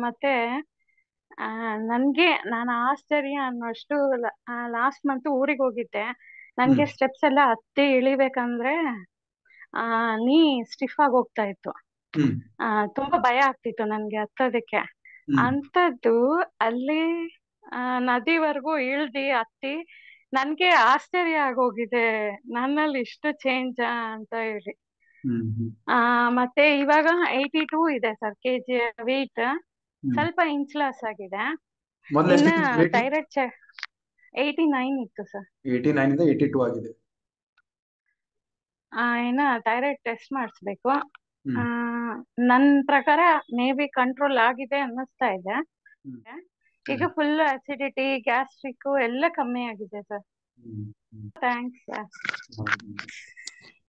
ಮತ್ತೆ ಆ ನನ್ಗೆ ನಾನು ಆಶ್ಚರ್ಯ ಅನ್ನೋಷ್ಟು ಲಾಸ್ಟ್ ಮಂತ್ ಊರಿಗೆ ಹೋಗಿದ್ದೆ. ನನ್ಗೆ ಸ್ಟೆಪ್ಸ್ ಎಲ್ಲ ಹತ್ತಿ ಇಳಿಬೇಕಂದ್ರೆ ಆ ನೀ ಸ್ಟಿಫ್ ಆಗಿ ಹೋಗ್ತಾ ಇತ್ತು. ಆ ತುಂಬಾ ಭಯ ಆಗ್ತಿತ್ತು ನನ್ಗೆ ಹತ್ತೋದಕ್ಕೆ. ಅಂತದ್ದು ಅಲ್ಲಿ ಆ ನದಿವರೆಗೂ ಇಳ್ದಿ ಹತ್ತಿ ನನ್ಗೆ ಆಶ್ಚರ್ಯ ಆಗೋಗಿದೆ ನನ್ನಲ್ಲಿ ಇಷ್ಟು ಚೇಂಜ್ ಅಂತ ಹೇಳಿ. ಆ ಮತ್ತೆ ಇವಾಗ ಏಯ್ಟಿ ಟೂ ಇದೆ ಸರ್ ಕೆ ಜಿ ವೆಯ್ಟ್ ಸ್ವಲ್ಪ ಇಂಚ್ ಲಾಸ್ ಆಗಿದೆ. ಥೈರಾಯ್ಡ್ ಏಯ್ಟಿ ನೈನ್ ಇತ್ತು ಸರ್. ಏಯ್ಟಿ ನೈನ್ ಇಂದ ಏಯ್ಟಿ ಟೂ ಆಗಿದೆ. ಆ ಇನ್ನ ಥೈರಾಯ್ಡ್ ಟೆಸ್ಟ್ ಮಾಡಿಸ್ಬೇಕು. ನನ್ ಪ್ರಕಾರ ಮೇ ಬಿ ಕಂಟ್ರೋಲ್ ಆಗಿದೆ ಅನ್ನಿಸ್ತಾ ಇದೆ. ಈಗ ಫುಲ್ ಆಸಿಡಿಟಿ ಗ್ಯಾಸ್ಟ್ರಿಕ್ ಎಲ್ಲ ಕಮ್ಮಿ ಆಗಿದೆ ಸರ್. Thanks sir.